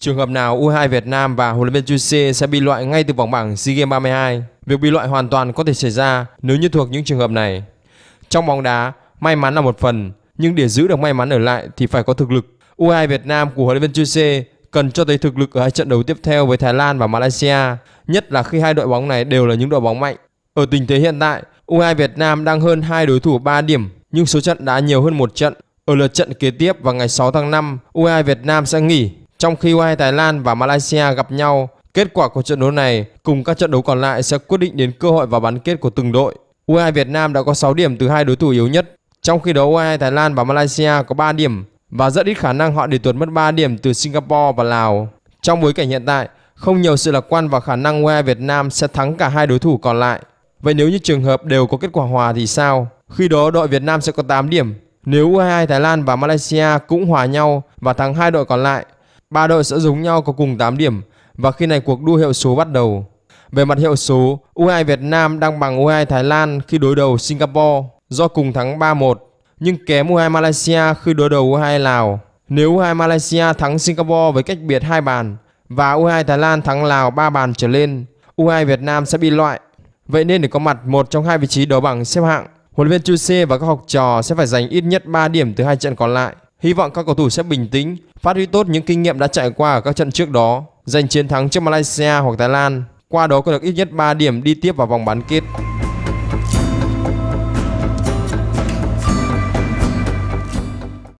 Trường hợp nào U2 Việt Nam và huấn luyện viên Chuse sẽ bị loại ngay từ vòng bảng SEA Games 32? Việc bị loại hoàn toàn có thể xảy ra nếu như thuộc những trường hợp này. Trong bóng đá, may mắn là một phần, nhưng để giữ được may mắn ở lại thì phải có thực lực. U2 Việt Nam của huấn luyện viên Chuse cần cho thấy thực lực ở hai trận đấu tiếp theo với Thái Lan và Malaysia, nhất là khi hai đội bóng này đều là những đội bóng mạnh. Ở tình thế hiện tại, U2 Việt Nam đang hơn hai đối thủ 3 điểm, nhưng số trận đã nhiều hơn một trận. Ở lượt trận kế tiếp vào ngày 6 tháng 5, U2 Việt Nam sẽ nghỉ, trong khi U22 Thái Lan và Malaysia gặp nhau. Kết quả của trận đấu này cùng các trận đấu còn lại sẽ quyết định đến cơ hội vào bán kết của từng đội. U22 Việt Nam đã có 6 điểm từ hai đối thủ yếu nhất, trong khi đó U22 Thái Lan và Malaysia có 3 điểm và rất ít khả năng họ để tuột mất 3 điểm từ Singapore và Lào. Trong bối cảnh hiện tại, không nhiều sự lạc quan vào khả năng U22 Việt Nam sẽ thắng cả hai đối thủ còn lại. Vậy nếu như trường hợp đều có kết quả hòa thì sao? Khi đó đội Việt Nam sẽ có 8 điểm. Nếu U22 Thái Lan và Malaysia cũng hòa nhau và thắng hai đội còn lại, ba đội sẽ giống nhau có cùng 8 điểm và khi này cuộc đua hiệu số bắt đầu. Về mặt hiệu số, U2 Việt Nam đang bằng U2 Thái Lan khi đối đầu Singapore do cùng thắng 3-1, nhưng kém U2 Malaysia khi đối đầu U2 Lào. Nếu U2 Malaysia thắng Singapore với cách biệt hai bàn và U2 Thái Lan thắng Lào 3 bàn trở lên, U2 Việt Nam sẽ bị loại. Vậy nên để có mặt một trong hai vị trí đấu bảng xếp hạng, huấn luyện viên Chuse và các học trò sẽ phải giành ít nhất 3 điểm từ hai trận còn lại. Hy vọng các cầu thủ sẽ bình tĩnh, phát huy tốt những kinh nghiệm đã trải qua ở các trận trước đó, giành chiến thắng trước Malaysia hoặc Thái Lan. Qua đó có được ít nhất 3 điểm đi tiếp vào vòng bán kết.